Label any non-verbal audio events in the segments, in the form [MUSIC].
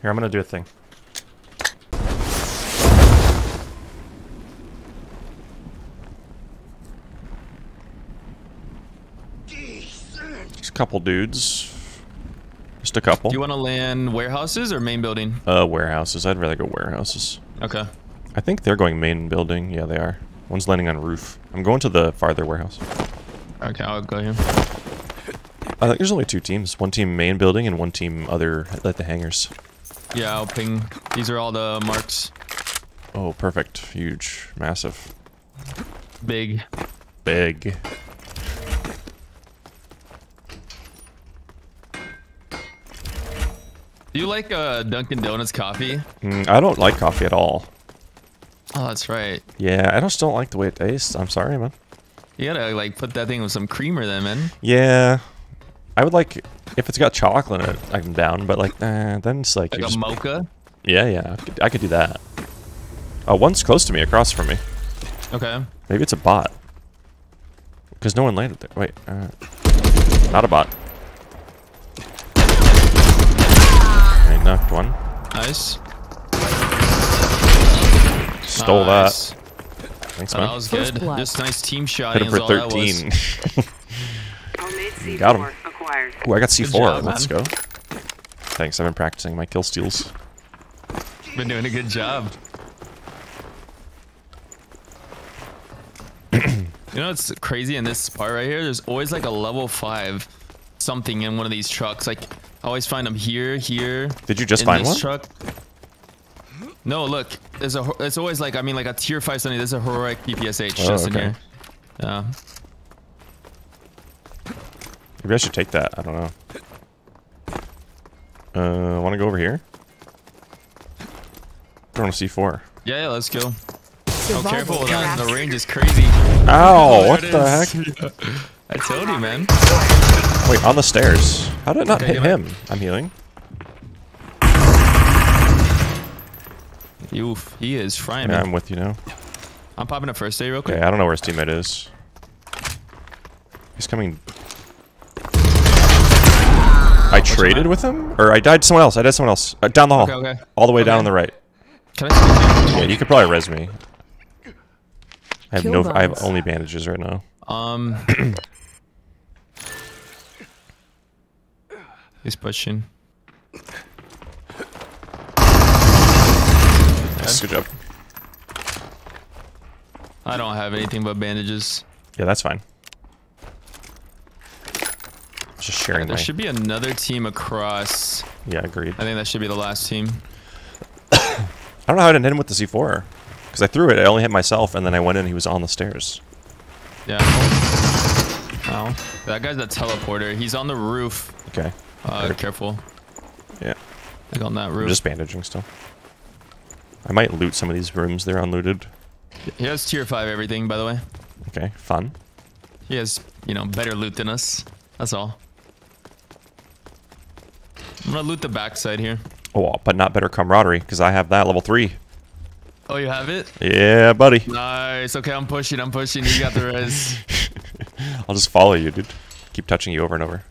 Here, I'm gonna do a thing. Just a couple dudes. Just a couple. Do you want to land warehouses or main building? Uh, warehouses. I'd rather go warehouses. Okay. I think they're going main building. Yeah, they are. One's landing on roof. I'm going to the farther warehouse. Okay, I'll go here. I think there's only two teams. One team main building and one team other at the hangars. Yeah, I'll ping. These are all the marks. Oh, perfect. Huge. Massive. Big. Big. Do you like uh, Dunkin' Donuts coffee? Mm, I don't like coffee at all. Oh, that's right. Yeah, I just don't like the way it tastes. I'm sorry, man. You gotta like put that thing with some creamer then, man. Yeah. I would like if it's got chocolate in it, I'm down. But like, eh, then it's like, Like you a just- mocha. yeah, yeah. I could, I could do that. Oh, one's close to me, across from me. Okay. Maybe it's a bot. Because no one landed there. Wait, uh, not a bot. I knocked one. Nice. Stole Nice. that. Thanks, Oh, man. that was good. blood. Just nice team shot. Hit him for all that was. 13. Homemade C4 Got him. Ooh, I got C4. job, Let's man. go. Thanks, I've been practicing my kill steals. Been doing a good job. [CLEARS THROAT] you know what's crazy in this part right here? There's always like a level five something in one of these trucks. Like I always find them here, here. Did you just in find this one? Truck. No, look. There's a. It's always like I mean like a tier five something. There's a heroic PPSH Oh, just in okay. here. Yeah. Maybe I should take that. I don't know. Uh, want to go over here? I want to C4. Yeah, yeah. Let's go. Oh, careful with That, the range is crazy. Ow! [LAUGHS] There what the is. heck? [LAUGHS] I told you, man. Wait, on the stairs. How did it not Okay, hit get him? I'm healing. Oof, he is frying Yeah, me. I'm with you now. I'm popping up first aid real quick. Okay, I don't know where his teammate is. He's coming. I traded with him? Or I died to someone else. I died to someone else. Uh, down the hall. Okay, okay. All the way down on the right. Can I speak Yeah, you could probably res me. I have Kill no. I have only bandages right now. to you? Um. [CLEARS THROAT] He's pushing. Nice, good job. I don't have anything but bandages. Yeah, that's fine. Just sharing There my. should be another team across. Yeah, agreed. I think that should be the last team. [COUGHS] I don't know how I didn't hit him with the C4. Because I threw it, I only hit myself, and then I went in, he was on the stairs. Yeah. Oh, that guy's a teleporter. He's on the roof. Okay. Uh, careful. Yeah. Like on that I'm roof. just bandaging still. I might loot some of these rooms, they're unlooted. He has tier five everything, by the way. Okay, fun. He has, you know, better loot than us. That's all. I'm gonna loot the backside here. Oh, but not better camaraderie, because I have that level 3. Oh, you have it? Yeah, buddy. Nice. Okay, I'm pushing. I'm pushing. You got the res. [LAUGHS] I'll just follow you, dude. Keep touching you over and over.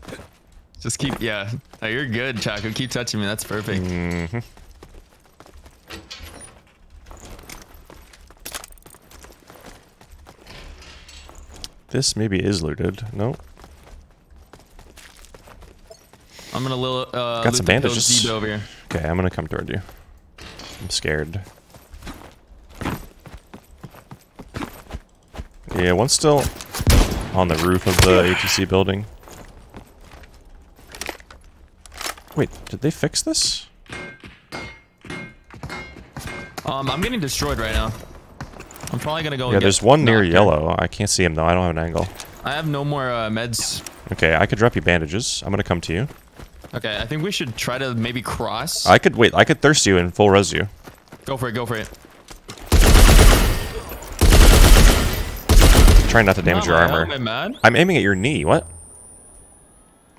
Just keep. Yeah. Oh, you're good, Choco. Keep touching me. That's perfect. hmm This maybe is looted. No. I'm gonna little. Uh, Got some bandages. Over here. Okay, I'm gonna come toward you. I'm scared. Yeah, one's still on the roof of the ATC building. Wait, did they fix this? Um, I'm getting destroyed right now. I'm probably gonna go. Yeah, there's one near yellow. I can't see him though. I don't have an angle. I have no more uh, meds. Okay, I could drop you bandages. I'm gonna come to you. Okay, I think we should try to maybe cross. I could wait. I could thirst you and full res you. Go for it. Go for it. Trying not to damage Not your armor. helmet. I'm aiming at your knee. What?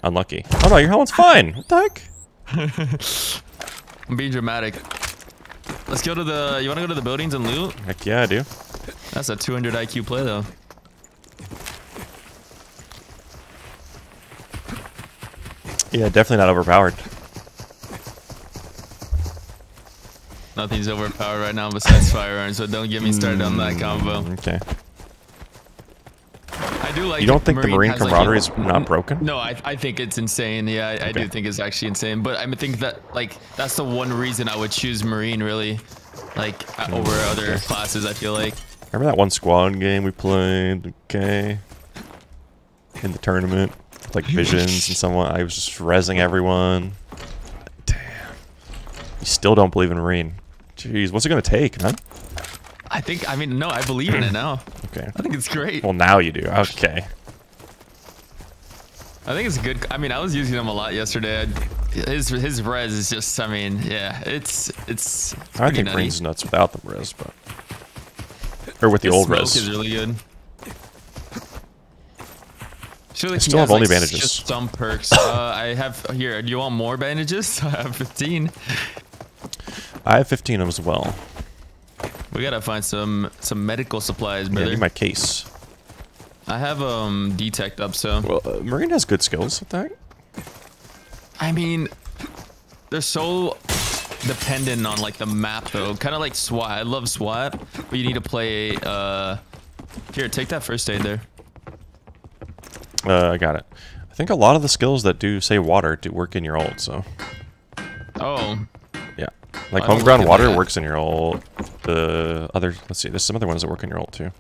Unlucky. Oh no, your helmet's fine. What the heck? [LAUGHS] I'm being dramatic. Let's go to the. You want to go to the buildings and loot? Heck yeah, I do. That's a 200 IQ play though. Yeah, definitely not overpowered. Nothing's overpowered right now besides firearms, so don't get me started on that combo. Okay. I do like. You don't think the Marine has, like, camaraderie a- is not broken? No, I, I think it's insane. Yeah, I, I do think it's actually insane. But I think that like that's the one reason I would choose Marine really, like uh, over other classes. I feel like. Remember that one squad game we played? Okay. In the tournament, with, like visions and someone. I was just rezzing everyone. Damn. You still don't believe in Marine? Jeez, what's it gonna take, man? I think. I mean, no, I believe in it now. [CLEARS THROAT] Okay. I think it's great. Well, now you do. Okay. I think it's a good. I mean, I was using them a lot yesterday. His his res is just. I mean, yeah, it's it's. I think nutty. Marine's nuts without the res, but or with the old smoke res. is really good. Surely I still have has, only like, bandages. Just some perks. uh, I have here. Do you want more bandages? [LAUGHS] I have 15. I have 15 as well. We gotta find some some medical supplies, Yeah, brother. need my case. I have um detect up, so Well, uh, Marine has good skills with that. I mean, they're so dependent on like the map though. Kind of like SWAT. I love SWAT, but you need to play. Uh, here, take that first aid there. Uh, I got it. I think a lot of the skills that do say water do work in your ult, so Oh, yeah. Like I don't home ground water works in your ult. The other, let's see, there's some other ones that work in your ult too.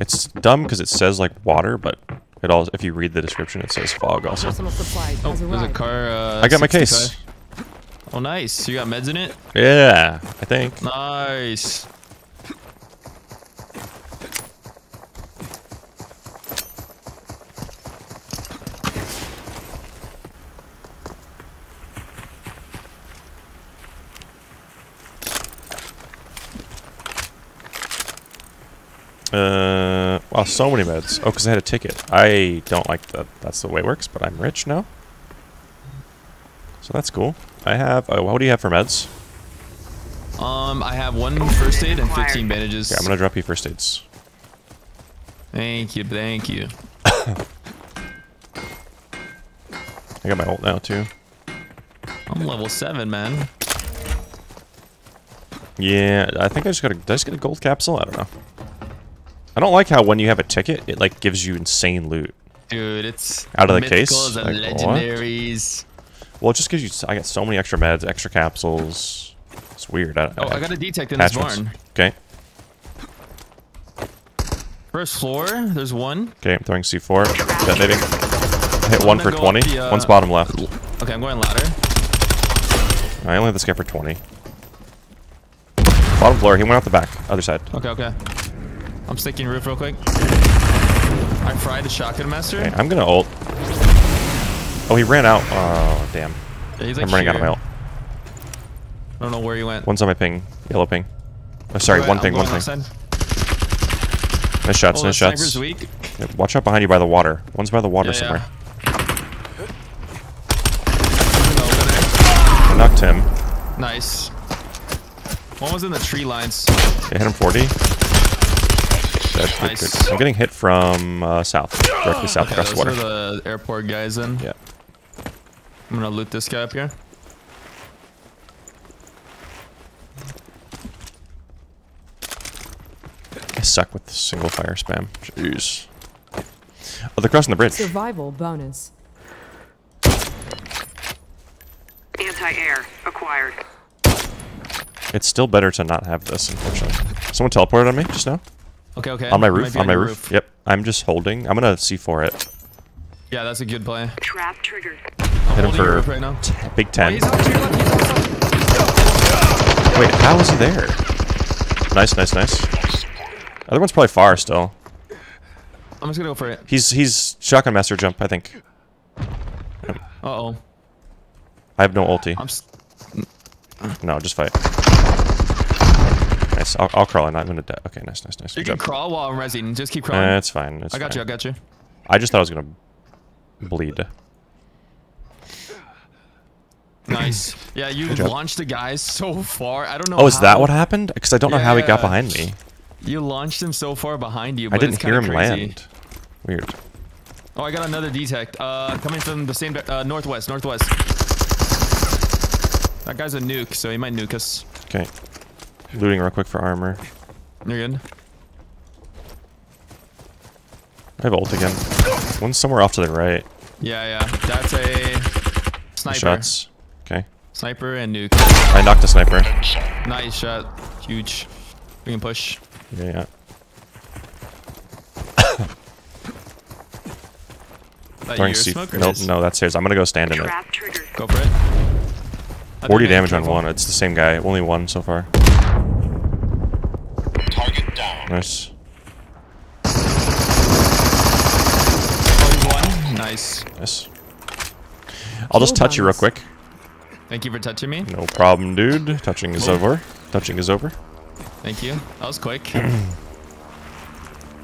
It's dumb because it says like water, but it all if you read the description, it says fog also. Oh, there's a car. Uh, I got my 65. case. Oh, nice. You got meds in it. Yeah, I think. Nice. Uh, wow, so many meds. Oh, because I had a ticket. I don't like that. That's the way it works, but I'm rich now. So that's cool. I have. Uh, what do you have for meds? Um, I have one first aid and 15 bandages. Yeah, I'm gonna drop you first aids. Thank you, thank you. [COUGHS] I got my ult now too. I'm level seven, man. Yeah, I think I just got a. Did I just get a gold capsule? I don't know. I don't like how when you have a ticket, it like gives you insane loot. Dude, it's Out of the case? Like, what? legendaries. Well, it just gives you. I got so many extra meds, extra capsules. It's weird. I, Oh, I got a detect in this barn. Okay. First floor, there's one. Okay, I'm throwing C4. Detonating. I hit I'm one for go up 20. the, uh, One's bottom left. Okay, I'm going ladder. I only have this guy for 20. Bottom floor. He went out the back. Other side. Okay, okay. I'm sticking roof real quick. I fried the shotgun master. Okay, I'm gonna ult. Oh, he ran out. Oh, damn. Yeah, he's like I'm running out of my ult. I don't know where he went. One's on my ping. Yellow ping. Oh, sorry, Alright, one I'm ping, one ping. outside. Nice shots, Oh, nice shots. weak. Yeah, watch out behind you by the water. One's by the water Yeah, somewhere. I knocked him. Nice. One was in the tree lines. I hit him 40. Dead. Good, Nice. good. I'm getting hit from uh, south. Directly south Okay, across those the are water. the airport guys then. Yeah. I'm gonna loot this guy up here. I suck with single fire spam. Jeez. Oh, they're crossing the bridge. Survival bonus. Anti-air acquired. It's still better to not have this, unfortunately. Someone teleported on me just now. Okay, okay. On my roof. be On my your roof. Yep. I'm just holding. I'm gonna C4 it. Yeah, that's a good play. Trap triggered. I'm Hit him for right now. big Oh, 10. he's out to your left, he's also- Wait, how is he there? Nice, nice, nice. Other one's probably far still. I'm just gonna go for it. He's he's shotgun master jump. I think. Uh oh. I have no ulti. I'm. s No, just fight. Nice. I'll, I'll crawl. I'm not gonna die. Okay, nice, nice, nice. You Good can job. crawl while I'm resing. Just keep crawling. Uh, it's fine. It's I got fine. you. I got you. I just thought I was gonna bleed. Nice. Yeah, you launched the guys so far. I don't know. Oh, is that what happened? Because I don't know how he got behind me. You launched him so far behind you. I didn't hear him crazy. land. Weird. Oh, I got another detect. Uh, coming from the same uh, northwest. Northwest. That guy's a nuke, so he might nuke us. Okay. Looting real quick for armor. You're good. I have ult again. One's somewhere off to the right. Yeah, yeah. That's a sniper. Shots. Okay. Sniper and nuke. I knocked a sniper. Nice shot. Huge. We can push. Yeah, yeah. That Throwing your C. smoke or Nope, no, that's his. I'm gonna go stand in it. Go for it. 40 damage on one. It's the same guy. Only one so far. Target down. Nice. One. Nice. Nice. I'll just touch you real quick. Thank you for touching me. No problem, dude. Touching is over. Touching is over. Thank you. That was quick. [CLEARS THROAT]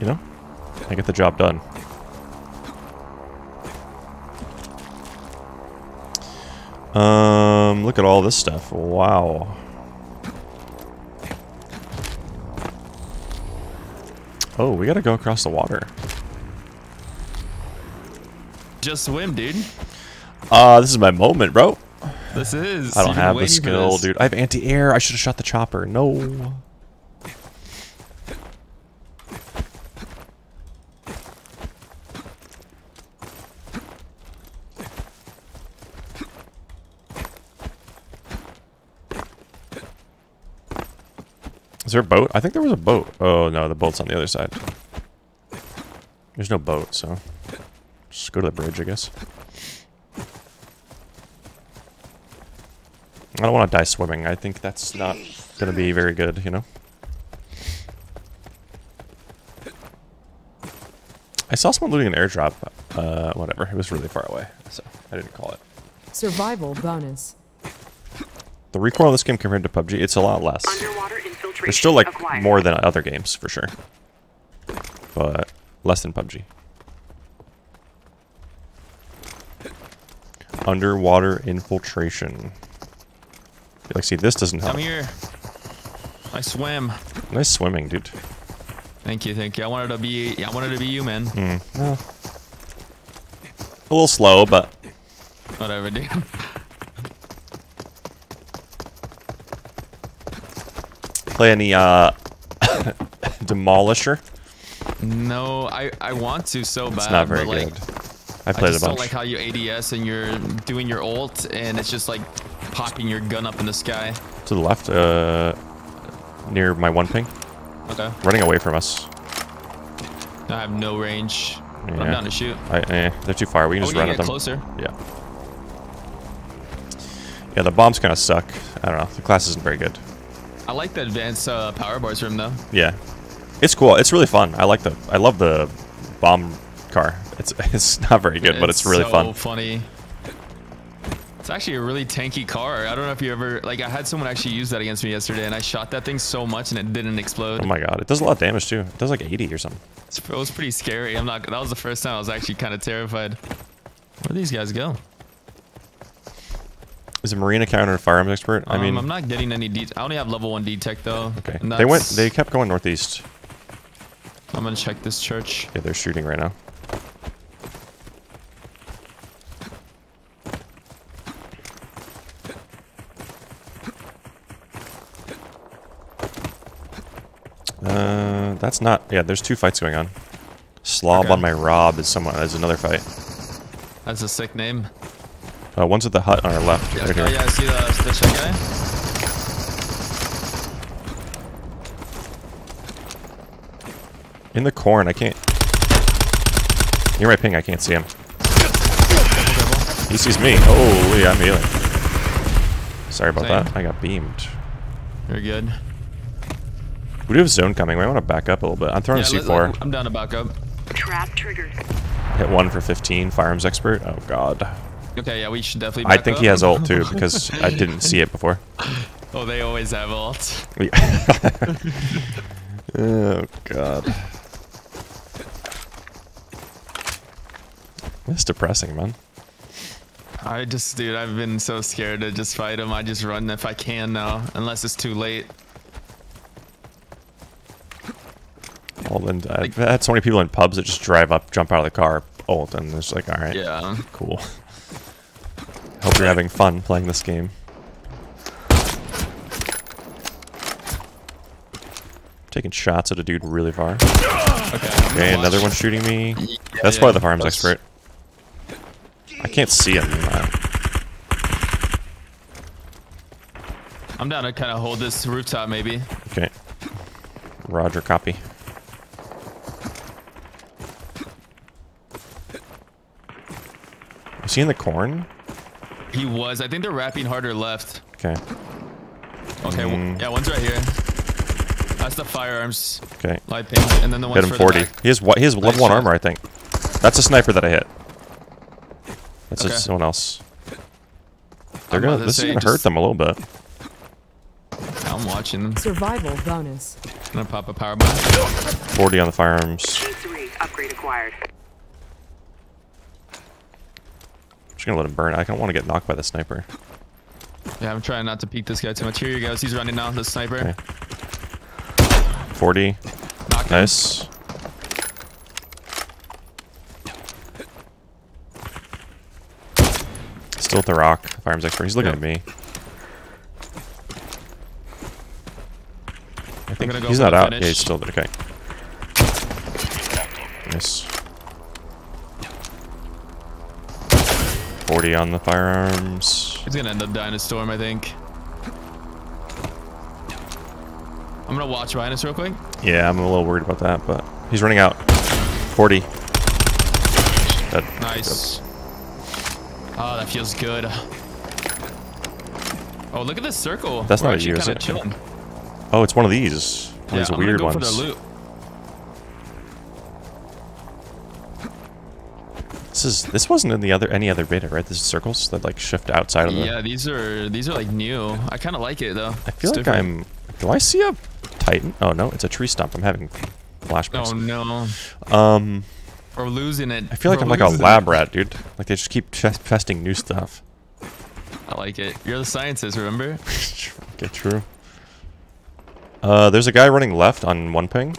You know? I get the job done. Um, look at all this stuff. Wow. Oh, we gotta go across the water. Just swim, dude. Uh, this is my moment, bro. This is. I don't have the skill, dude. I have anti-air. I should have shot the chopper. No. There a boat? I think there was a boat. Oh, no, the boat's on the other side. There's no boat, so... Just go to the bridge, I guess. I don't want to die swimming. I think that's not going to be very good, you know? I saw someone looting an airdrop. Uh, whatever. It was really far away, so I didn't call it. Survival bonus. The recoil in this game compared to PUBG, it's a lot less. Underwater infiltration There's still like acquired. more than other games for sure, but less than PUBG. Underwater infiltration. Like, see, this doesn't help. Come here. I swim. Nice swimming, dude. Thank you, thank you. I wanted to be. I wanted to be you, man. Mm. Well, a little slow, but Whatever, dude. [LAUGHS] play any uh, [LAUGHS] Demolisher. No, I I want to so bad. It's not very but, like, good. I I played just a don't bunch. like how you ADS and you're doing your ult and it's just like popping your gun up in the sky. to the left, uh, near my one ping, Okay. running away from us. I have no range. but I'm Yeah. down to shoot. I, eh, they're too far. We can Oh, just we run can at get them. closer. Yeah. Yeah, the bombs kind of suck. I don't know. The class isn't very good. I like the advanced uh, power bars room though. Yeah, it's cool. It's really fun. I like the. I love the bomb car. It's [LAUGHS] it's not very good, but it's really so fun. funny. It's actually a really tanky car. I don't know if you ever like. I had someone actually use that against me yesterday, and I shot that thing so much and it didn't explode. Oh my god, it does a lot of damage too. It does like 80 or something. It's- It was pretty scary. I'm not. That was the first time I was actually kind of terrified. Where do these guys go? Is a marine account or a firearms expert? I Um, mean, I'm not getting any. De- I only have level one detect though. okay. They went. They kept going northeast. I'm gonna check this church. Yeah, they're shooting right now. Uh, that's not. Yeah, there's two fights going on. Slob Okay. on my Rob is someone. Is another fight. That's a sick name. Uh, one's at the hut on our left. Yeah, right oh, here. yeah, I see the, the shot guy. In the corn, I can't. Near my ping, I can't see him. He sees me. Holy, I'm healing. Sorry about Same. that. I got beamed. You're good. We do have zone coming. We want to back up a little bit. I'm throwing Yeah, a let- C4. I'm down to back up. Trap triggered. Hit one for 15. Firearms expert. Oh god. Okay, yeah, we should definitely. I think up. he has ult too [LAUGHS] because I didn't see it before. [LAUGHS] Oh, they always have ult. [LAUGHS] oh god. It's depressing, man. I just, dude, I've been so scared to just fight him. I just run if I can now, unless it's too late. Well, then I've had so many people in pubs that just drive up, jump out of the car, ult, and it's like, all right, Yeah. cool. Hope you're having fun playing this game. taking shots at a dude really far. Okay. Okay, another one shooting me. That's probably the farms that's- expert. I can't see him. Uh, I'm down to kind of hold this rooftop, maybe. Okay. Roger, copy. Is he in the corn? He was. I think they're wrapping harder left. Okay. Okay. Mm. yeah, one's right here. That's the firearms Okay. light pink, and then the one's Hit him 40. back. He has what? He has level one shot. armor, I think. That's a sniper that I hit. That's Okay. someone else. They're I'm gonna. This say, is gonna hurt them a little bit. I'm watching them. Survival bonus. gonna pop a power bomb. 40 on the firearms. G3 upgrade acquired. Just gonna let him burn. I don't want to get knocked by the sniper. Yeah, I'm trying not to peek this guy too much. Here he goes. He's running now. The sniper. Okay. 40. Knocked him. Nice. Still at the rock. Firearms expert. He's looking Yep. at me. I think go he's not out. Yeah, he's still there. Okay. Nice. 40 on the firearms. He's gonna end up dying in a storm, I think. I'm gonna watch behind us real quick. Yeah, I'm a little worried about that, but he's running out. 40. That, Nice. Oh, that feels good. Oh, look at this circle. That's We're not a is it? Chilling. Oh, it's one of these. One Yeah, of these I'm weird go ones. for the loot. This is this wasn't in the other any other beta, right? This is circles that like shift outside of the. Yeah, these are these are like new. I kind of like it though. I feel It's like different. I'm. Do I see a Titan? Oh no, it's a tree stump. I'm having flashbacks. Oh no, Um, we're losing it. I feel like We're I'm like a lab it. rat, dude. Like they just keep tes- [LAUGHS] testing new stuff. I like it. You're the scientist, remember? [LAUGHS] Get true. Uh, there's a guy running left on one ping.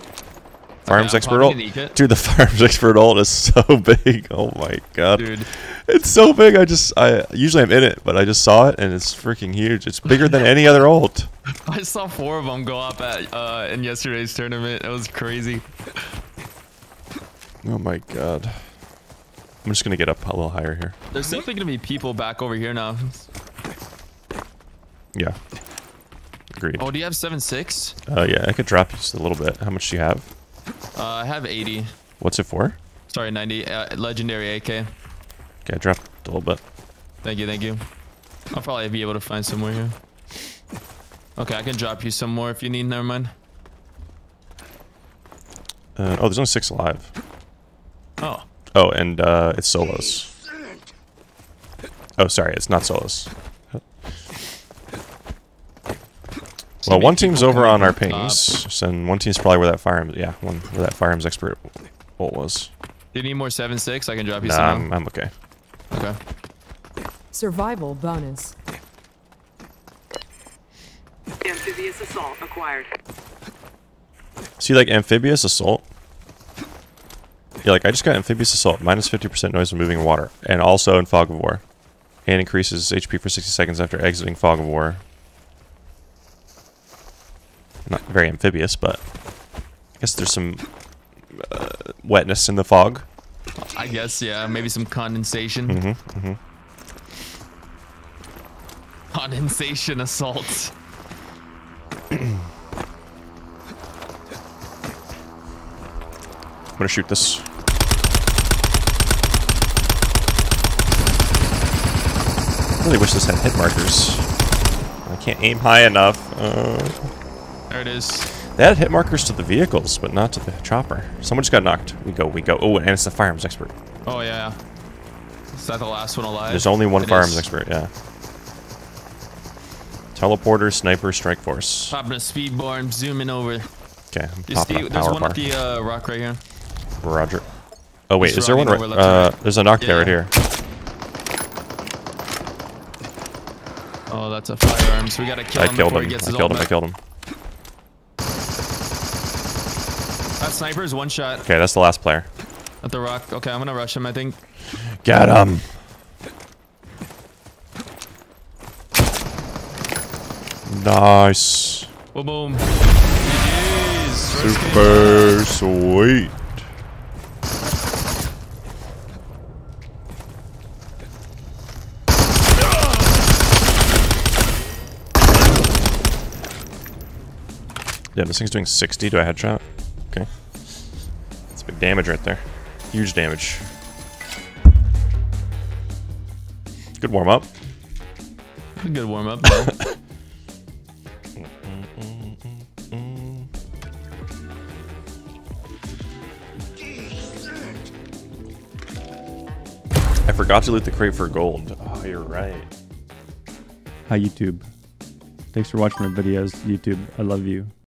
Farms I'm expert probably ult. gonna eke it. Dude, the [LAUGHS] farms expert ult is so [LAUGHS] big. Oh my god. Dude, It's so big. I just I usually I'm in it, but I just saw it and it's freaking huge. It's bigger than any other ult. [LAUGHS] I saw four of them go up at uh, in yesterday's tournament. It was crazy. Oh my god. I'm just gonna get up a little higher here. There's definitely gonna be people back over here now. Yeah. Agreed. Oh, do you have seven six? Uh, yeah, I could drop you just a little bit. How much do you have? Uh, I have 80. What's it for? Sorry, 90. Uh, legendary AK. Okay, I dropped a little bit. Thank you, thank you. I'll probably be able to find somewhere here. Okay, I can drop you some more if you need. Never mind. Uh, oh, there's only six alive. Oh, Oh, and uh, it's solos. Oh, sorry, it's not solos. Well, one team's over on our from top. pings, and one team's probably where that firearms. Yeah, one where that firearms expert ult was. do you need more seven six? I can drop you Nah, some. I'm, I'm okay. Okay. Survival bonus. Amphibious assault acquired. See, like amphibious assault. Yeah, like I just got amphibious assault, minus 50% noise when moving in water, and also in fog of war, and increases HP for 60 seconds after exiting fog of war. Not very amphibious, but I guess there's some uh, wetness in the fog. I guess yeah, maybe some condensation. Mm-hmm, mm-hmm. Condensation assault. [CLEARS THROAT] I'm gonna shoot this. I really wish this had hit markers. I can't aim high enough. Uh, There it is. They had hit markers to the vehicles, but not to the chopper. Someone just got knocked. We go, we go. Oh, and it's the firearms expert. Oh yeah. Is that the last one alive? There's only one It firearms is. expert, yeah. Teleporter, sniper, strike force. Popping a speed bar and zooming over. Okay, I'm You popping see, a there's one bar. at the uh, rock right here. Roger. Oh wait, is there one? Right, over left to uh, there's a knock there right here. Oh, that's a firearms. We gotta kill I him killed him. he gets I his killed him. I killed him. That sniper's one shot Okay, that's the last player. at the rock. Okay, I'm gonna rush him. I think. Get him. Nice. Boom, boom. Super sweet. Yeah, this thing's doing 60. Do I headshot? Okay. That's big damage right there. Huge damage. Good warm up. Good warm up. [LAUGHS] I forgot to loot the crate for gold. Oh, you're right. Hi YouTube. Thanks for watching my videos, YouTube. I love you.